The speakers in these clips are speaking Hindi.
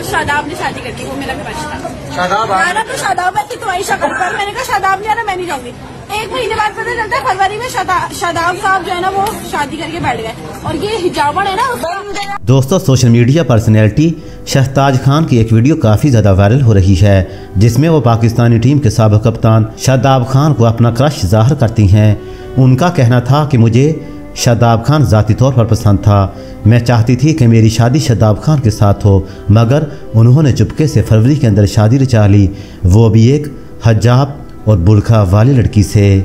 और शादाब ने शादी कर दी वो मेरा क्रश था। शादाब आना तो शादाब है कि तुम्हारी शक्ल पर मैंने कहा शादाब नहीं आना मैं नहीं जाऊँगी। एक महीने बाद पता चलता है फरवरी में शादाब साहब जो है ना वो शादी करके बैठ गए। और ये हिजाबन है ना दोस्तों social media personality Shahtaj Khan की एक वीडियो काफ़ी ज़्यादा वायरल हो रही है जिसमें वो पाकिस्तानी टीम के सबक कप्तान शादाब खान को अपना क्रश ज़ाहिर करती हैं। उनका कहना था कि मुझे शादाब खान ज़ाती तौर पर पसंद था। मैं चाहती थी कि मेरी शादी शादाब खान के साथ हो, मगर उन्होंने चुपके से फरवरी के अंदर शादी रचा ली। वो भी एक हजाब और बुरखा वाली लड़की से।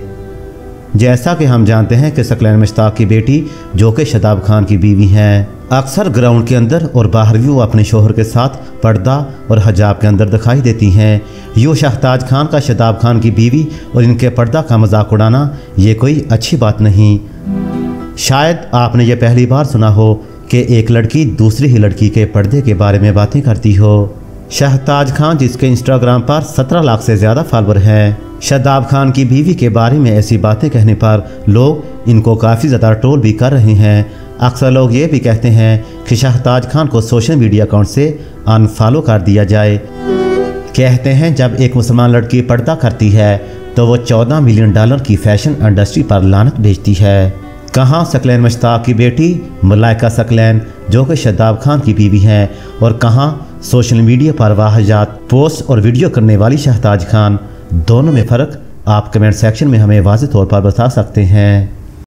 जैसा कि हम जानते हैं कि सकलैन मुश्ताक की बेटी जो कि शदाब खान की बीवी हैं। अक्सर ग्राउंड के अंदर और बाहर भी वो अपने शोहर के साथ पर्दा और हजाब के अंदर दिखाई देती हैं। यूँ शहताज खान का शदाब खान की बीवी और इनके पर्दा का मज़ाक उड़ाना ये कोई अच्छी बात नहीं। शायद आपने ये पहली बार सुना हो कि एक लड़की दूसरी ही लड़की के पर्दे के बारे में बातें करती हो। शहताज खान जिसके इंस्टाग्राम पर 17 लाख से ज़्यादा फॉलोअर हैं। शदाब खान की बीवी के बारे में ऐसी बातें कहने पर लोग इनको काफ़ी ज़्यादा ट्रोल भी कर रहे हैं। अक्सर लोग ये भी कहते हैं कि शहताज खान को सोशल मीडिया अकाउंट से अनफॉलो कर दिया जाए। कहते हैं, जब एक मुसलमान लड़की पर्दा करती है तो वो 14 मिलियन डॉलर की फ़ैशन इंडस्ट्री पर लानत भेजती है। कहाँ सकलैन मुश्ताक की बेटी, मलाइका सकलैन, जो कि शदाब खान की बीवी हैं, और कहाँ सोशल मीडिया पर वाहजात पोस्ट और वीडियो करने वाली शहताज खान। दोनों में फ़र्क आप कमेंट सेक्शन में हमें वाज तौर पर बता सकते हैं।